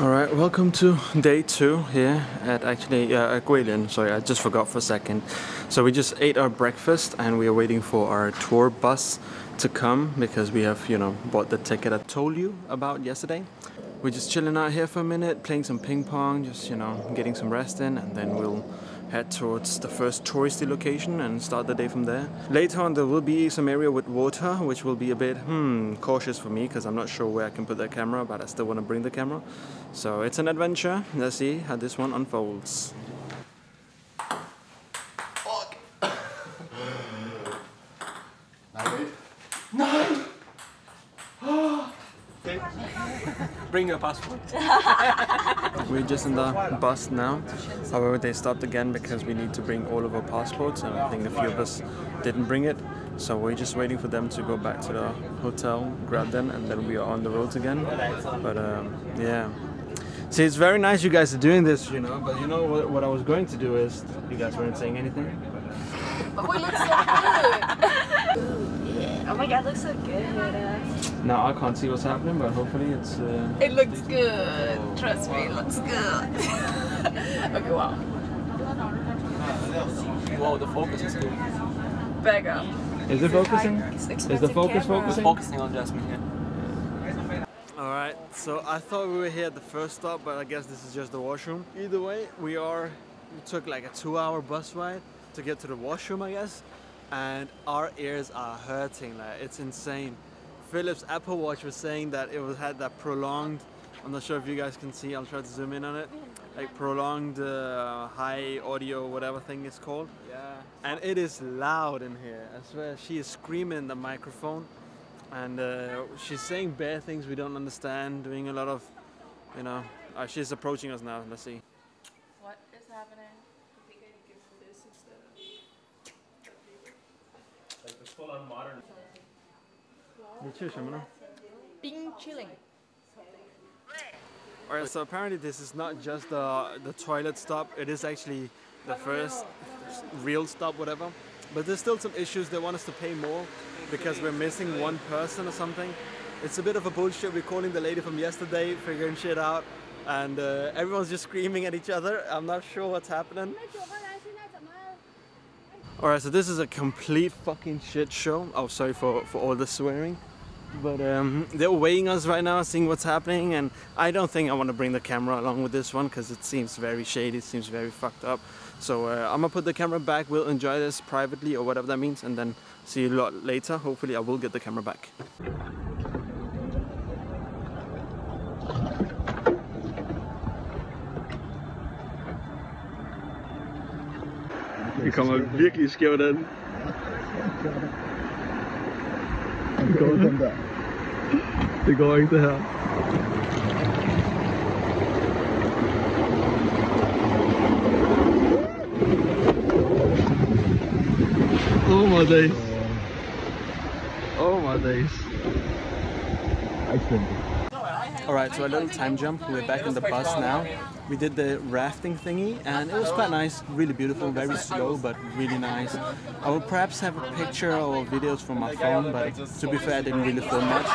All right, welcome to day two here at actually uh, at Guilin. Sorry, I just forgot for a second. So we just ate our breakfast and we are waiting for our tour bus to come because we have, you know, bought the ticket I told you about yesterday. We're just chilling out here for a minute, playing some ping pong, just, you know, getting some rest in, and then we'll head towards the first touristy location and start the day from there. Later on there will be some area with water which will be a bit hmm cautious for me because I'm not sure where I can put that camera but I still want to bring the camera. So it's an adventure. Let's see how this one unfolds. Bring your passport. We're just in the bus now. However, they stopped again because we need to bring all of our passports, and I think a few of us didn't bring it. So we're just waiting for them to go back to the hotel, grab them, and then we are on the roads again. But um, yeah. See, it's very nice you guys are doing this, you know. But you know what, what I was going to do is, you guys weren't saying anything. But we look so good. oh my god, looks so good. Now I can't see what's happening, but hopefully it's. Uh, It looks good. Trust me, it looks good. okay, wow. Wow, the focus is good. Back up. is it focusing? Is the focus camera. focusing? Focusing on Jasmine here. Alright, so I thought we were here at the first stop, but I guess this is just the washroom. Either way, we are, we took like a two hour bus ride to get to the washroom, I guess, and our ears are hurting, like it's insane. Philip's Apple Watch was saying that it was had that prolonged, I'm not sure if you guys can see, I'll try to zoom in on it, like prolonged uh, high audio, whatever thing it's called. Yeah. And it is loud in here, I swear. She is screaming in the microphone and uh, she's saying bare things we don't understand, doing a lot of, you know. Uh, she's approaching us now. Let's see. What is happening? Being chilling. Alright, so apparently this is not just the the toilet stop. It is actually the first real stop, whatever. But there's still some issues. They want us to pay more because we're missing one person or something. It's a bit of a bullshit. We're calling the lady from yesterday, figuring shit out, and uh, everyone's just screaming at each other. I'm not sure what's happening. Alright, so this is a complete fucking shit show. Oh, sorry for, for all the swearing. But um, they're weighing us right now, seeing what's happening, and I don't think I want to bring the camera along with this one because it seems very shady, it seems very fucked up. So uh, I'm gonna put the camera back, we'll enjoy this privately or whatever that means, and then see you a lot later. Hopefully, I will get the camera back. Vi kommer virkelig skævt an. Det går, den der. det går ikke det her. Oh my days. Oh my days. All right, so a little time jump. We're back in the bus now. We did the rafting thingy, and it was quite nice, really beautiful, very slow, but really nice. I will perhaps have a picture or videos from my phone, but to be fair, I didn't really film much.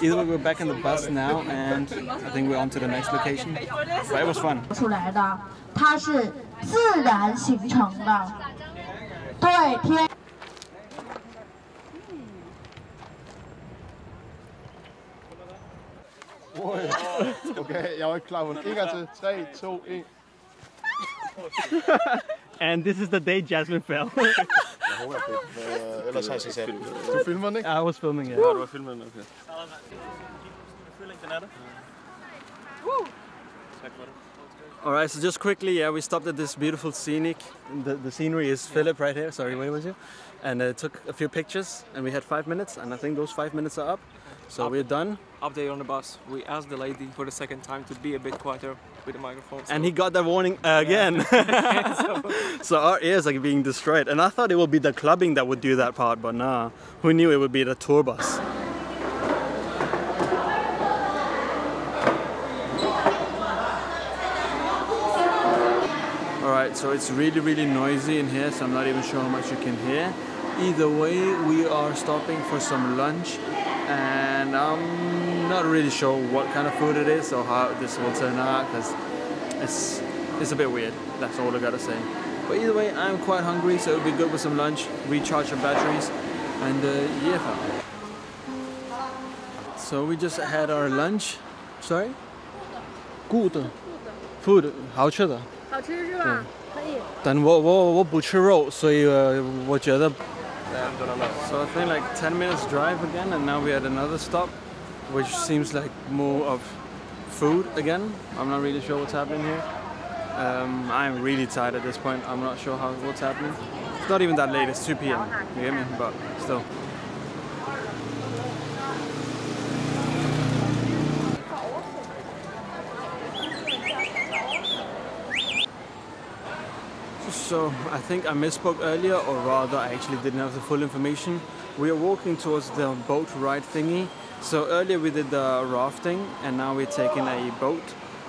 Either way, we're back in the bus now, and I think we're on to the next location. But it was fun. 对，天 Okay, jeg var ikke klar på den. En gang til. 3, 2, 1. And this is the day Jasmine fell. Jeg håber, jeg fik. Øh, ellers har jeg så sat. Du filmer den, ikke? I was filming it. Du har filmet den, okay. Alright, so just quickly, yeah, we stopped at this beautiful scenic. The, the scenery is Philip right here. Sorry, where was you? And uh, took a few pictures, and we had five minutes, and I think those five minutes are up. So we're done. Update on the bus. We asked the lady for the second time to be a bit quieter with the microphone. And he got that warning uh, again. so our ears are being destroyed. And I thought it would be the clubbing that would do that part, but nah. Who knew it would be the tour bus? Alright, so it's really, really noisy in here, so I'm not even sure how much you can hear. Either way, we are stopping for some lunch and I'm I'm not really sure what kind of food it is or how this will turn out because it's it's a bit weird. That's all I gotta say. But either way, I'm quite hungry, so it'll be good with some lunch, recharge your batteries, and uh, yeah. So we just had our lunch. Sorry. Good. Food 好吃的。好吃是吧？可以。但我我我不吃肉，所以呃我觉得 so I think like 10 minutes drive again, and now we're at another stop, which seems like more of food again. I'm not really sure what's happening here. Um, I'm really tired at this point. I'm not sure how what's happening. It's not even that late. It's 2 p.m. You get me? But still. So I think I misspoke earlier, or rather, I actually didn't have the full information. We are walking towards the boat ride thingy. So earlier we did the rafting, and now we're taking a boat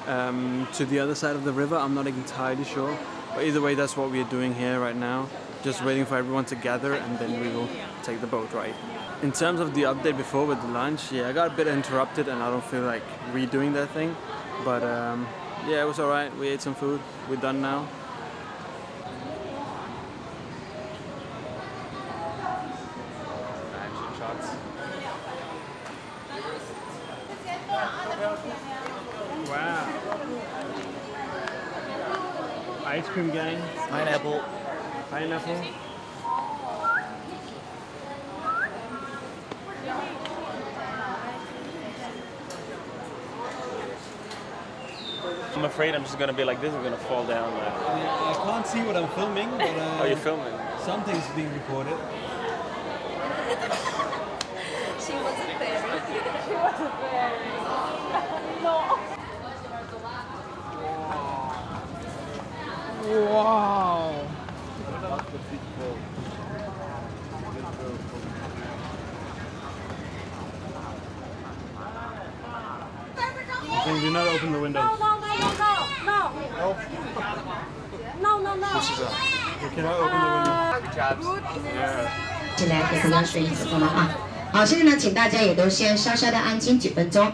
um, to the other side of the river. I'm not entirely sure, but either way, that's what we're doing here right now. Just waiting for everyone to gather, and then we will take the boat ride. In terms of the update before with the lunch, yeah, I got a bit interrupted, and I don't feel like redoing that thing. But um, yeah, it was alright. We ate some food. We're done now. Ice cream gang. Pineapple. Pineapple. I'm afraid I'm just gonna be like this. I'm gonna fall down. Like, I can't see what I'm filming, but uh, oh, you're filming. something's being recorded. Not open the windows? No, no, no, no, no. No, no, no. You cannot open the windows. 起来给大家水一次了啊！好，现在呢，请大家也都先稍稍的安静几分钟。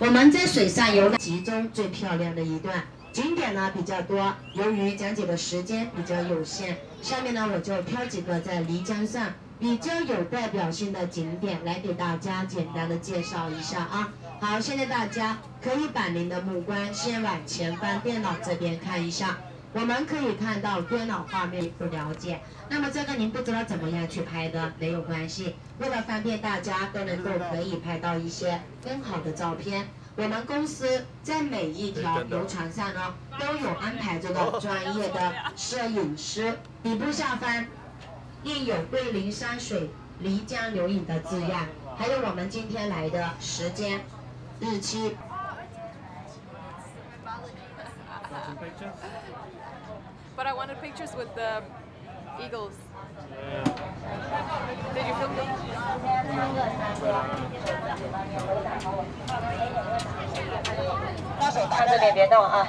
我们在水上游览其中最漂亮的一段，景点呢比较多，由于讲解的时间比较有限，下面呢我就挑几个在漓江上比较有代表性的景点来给大家简单的介绍一下啊。好，现在大家可以把您的目光先往前方电脑这边看一下。我们可以看到电脑画面不了解，那么这个您不知道怎么样去拍的没有关系，为了方便大家都能够可以拍到一些更好的照片，我们公司在每一条游船上呢都有安排这个专业的摄影师，底部下方印有桂林山水漓江流影的字样，还有我们今天来的时间、日期。But I wanted pictures with the eagles. Did you film them? 看这边别动啊。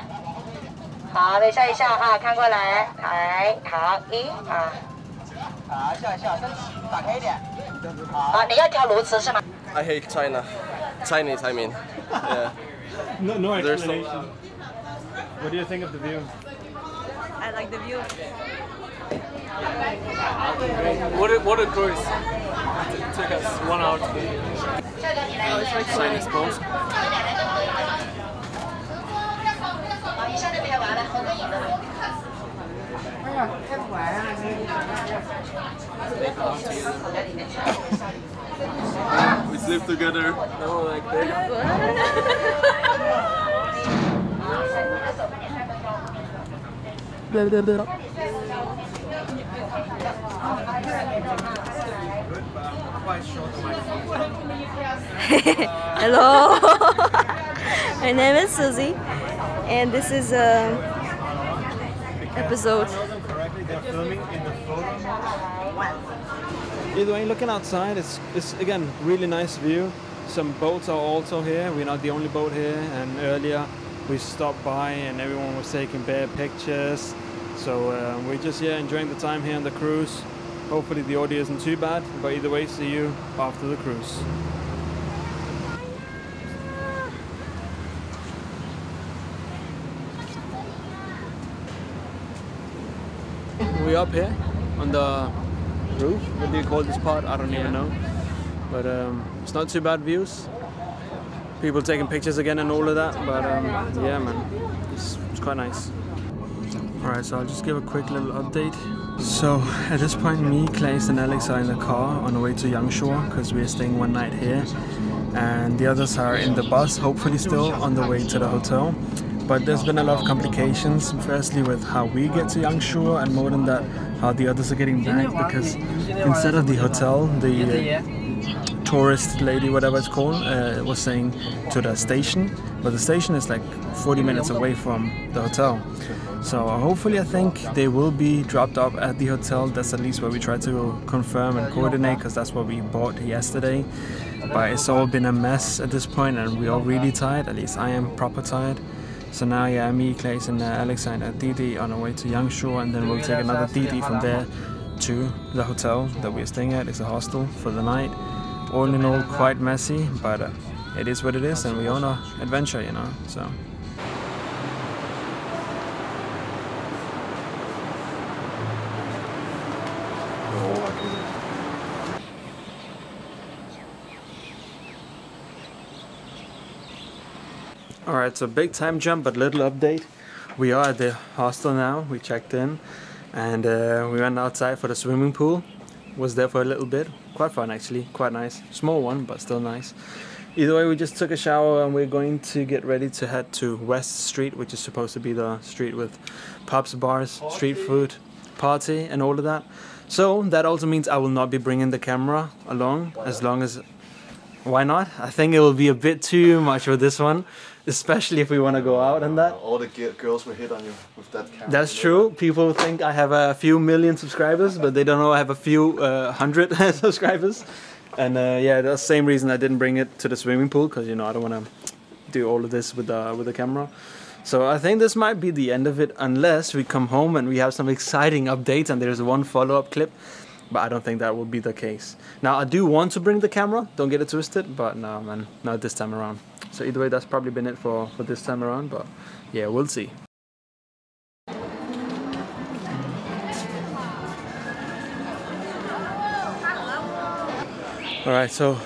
好，微笑一笑啊，看过来，来，好，一啊。啊，笑一笑，身体打开一点。好，你要跳鸬鹚是吗？I hate China. Chinese, I mean. Yeah. no, no explanation. What do you think of the view? I like the view. What a, what a cruise. It took us one hour to get here. Oh, it's like Chinese pose. We sleep together. No, like that. Hello, my name is Susie, and this is an episode. Either way, looking outside, it's, it's again really nice view. Some boats are also here. We're not the only boat here. And earlier we stopped by and everyone was taking bare pictures. So uh, we're just here yeah, enjoying the time here on the cruise. Hopefully the audio isn't too bad, but either way, see you after the cruise. We're up here on the roof. What do you call this part? I don't even know. But um, it's not too bad views. People taking pictures again and all of that. But um, yeah, man, it's, it's quite nice. Alright, so I'll just give a quick little update. So at this point, me, Claes, and Alex are in the car on the way to Yangshuo because we're staying one night here, and the others are in the bus, hopefully still on the way to the hotel. But there's been a lot of complications. Firstly, with how we get to Yangshuo and more than that, how the others are getting back. Because instead of the hotel, the uh, tourist lady, whatever it's called, uh, was saying to the station, but the station is like 40 minutes away from the hotel. So uh, hopefully I think they will be dropped off at the hotel. That's at least what we try to confirm and coordinate because that's what we bought yesterday. But it's all been a mess at this point and we're all really tired. At least I am proper tired. So now yeah, me, Claes and uh, Alex and uh, Didi on our way to Yangshuo and then we'll take another Didi from there to the hotel that we're staying at. It's a hostel for the night. All in all quite messy but uh, it is what it is and we on an adventure, you know. So. Alright, so big time jump, but little update. We are at the hostel now, we checked in and uh, we went outside for the swimming pool. Was there for a little bit. Quite fun actually, quite nice. Small one, but still nice. Either way, we just took a shower and we're going to get ready to head to West Street, which is supposed to be the street with pubs, bars, street food, party and all of that. So that also means I will not be bringing the camera along as long as why not? I think it will be a bit too much for this one, especially if we want to go out and that. All the girls will hit on you with that camera. That's true. People think I have a few million subscribers, but they don't know I have a few uh, hundred subscribers. And uh, yeah, that's the same reason I didn't bring it to the swimming pool because you know I don't want to do all of this with the with the camera. So I think this might be the end of it unless we come home and we have some exciting updates and there's one follow-up clip but I don't think that will be the case. Now I do want to bring the camera, don't get it twisted, but no man, not this time around. So either way, that's probably been it for, for this time around, but yeah, we'll see. Alright, so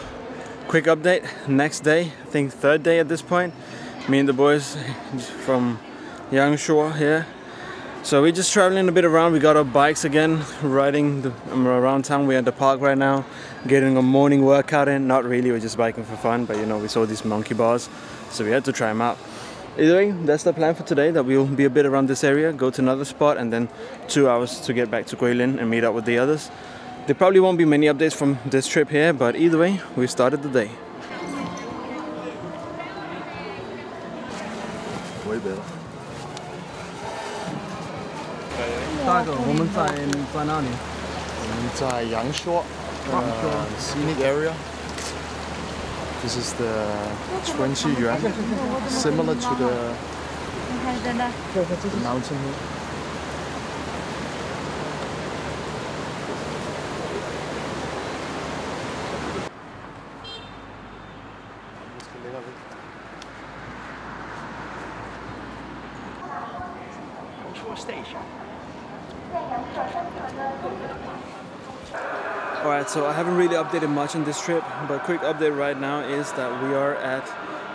quick update, next day, I think third day at this point, me and the boys from Yangshuo here so we're just traveling a bit around. We got our bikes again, riding the, um, around town. We're at the park right now, getting a morning workout in. Not really, we're just biking for fun, but you know, we saw these monkey bars, so we had to try them out. Either way, that's the plan for today, that we'll be a bit around this area, go to another spot, and then two hours to get back to Guilin and meet up with the others. There probably won't be many updates from this trip here, but either way, we started the day. Way better. 大哥，我们在在哪里？我们在阳朔 uh, scenic area. This is the 20 yuan, similar to the, the mountain here. So I haven't really updated much on this trip, but quick update right now is that we are at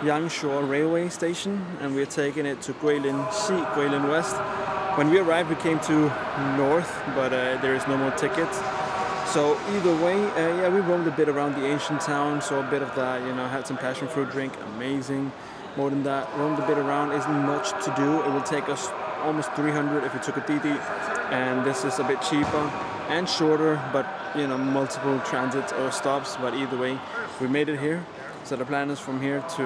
Yangshuo Railway Station and we're taking it to Guilin Si, Guilin West. When we arrived, we came to North, but uh, there is no more tickets. So either way, uh, yeah, we roamed a bit around the ancient town, saw a bit of that, you know, had some passion fruit drink, amazing. More than that, roamed a bit around, isn't much to do. It will take us almost 300 if we took a Didi, and this is a bit cheaper and shorter, but you know, multiple transits or stops. But either way, we made it here. So the plan is from here to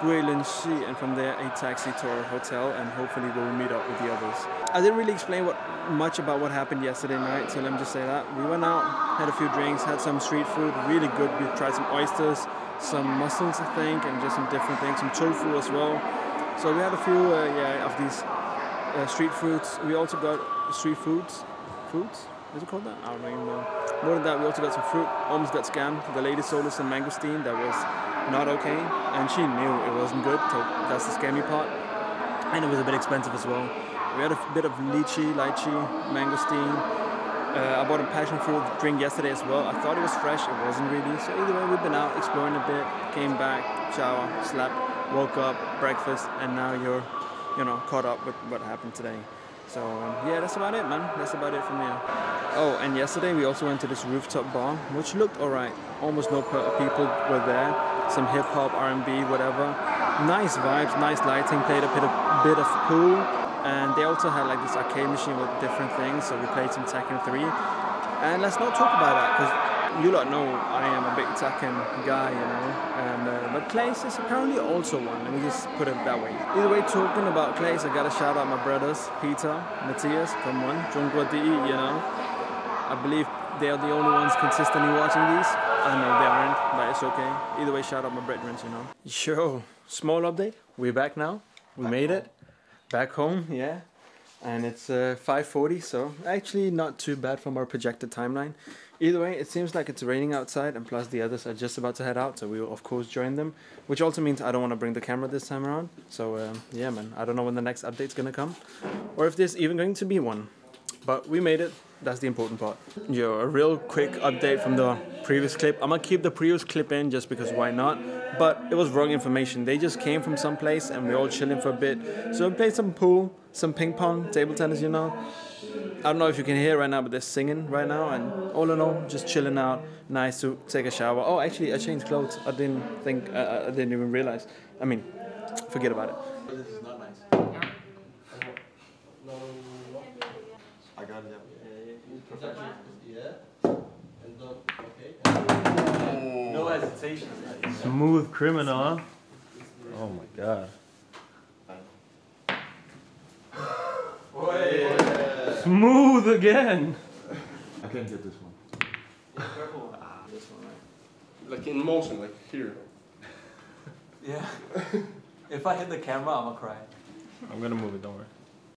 Guilin and from there a taxi to our hotel, and hopefully we'll meet up with the others. I didn't really explain what much about what happened yesterday night, so let me just say that we went out, had a few drinks, had some street food, really good. We tried some oysters, some mussels, I think, and just some different things, some tofu as well. So we had a few, uh, yeah, of these uh, street foods. We also got street foods. Foods? Is it called that? I don't even know. More than that, we also got some fruit. Almost got scammed. The lady sold us some mangosteen that was not okay, and she knew it wasn't good. So that's the scammy part, and it was a bit expensive as well. We had a bit of lychee, lychee, mangosteen. Uh, I bought a passion fruit drink yesterday as well. I thought it was fresh, it wasn't really. So either way, we've been out exploring a bit, came back, shower, slept, woke up, breakfast, and now you're, you know, caught up with what happened today. So um, yeah, that's about it, man. That's about it from here. Oh, and yesterday we also went to this rooftop bar, which looked alright. Almost no people were there. Some hip hop, R&B, whatever. Nice vibes, nice lighting. Played a bit of bit of pool, and they also had like this arcade machine with different things. So we played some Tekken 3. And let's not talk about that because you lot know I am a big Tekken guy, you know. And uh, but Claes is apparently also one. Let me just put it that way. Either way, talking about Claes, I gotta shout out my brothers, Peter, Matthias, come on, Jungwa Di, you know. I believe they are the only ones consistently watching these. I know they aren't, but it's okay. Either way, shout out my brethren, you know. Yo, small update. We're back now. We made it. Back home, yeah. And it's uh, 5.40, so actually not too bad from our projected timeline. Either way, it seems like it's raining outside, and plus the others are just about to head out, so we will of course join them. Which also means I don't want to bring the camera this time around. So um, yeah, man, I don't know when the next update's gonna come, or if there's even going to be one. But we made it. That's the important part. Yo, a real quick update from the previous clip. I'm gonna keep the previous clip in just because why not? But it was wrong information. They just came from someplace and we're all chilling for a bit. So we played some pool, some ping pong, table tennis, you know. I don't know if you can hear right now, but they're singing right now, and all in all, just chilling out. Nice to take a shower. Oh, actually, I changed clothes. I didn't think, uh, I didn't even realize. I mean, forget about it. I got it. No hesitation. Smooth criminal. Oh my god. Smooth again. I can't get this one. Ah. This one, right? Like in motion, like here. Yeah. if I hit the camera, I'm gonna cry. I'm gonna move it, don't worry.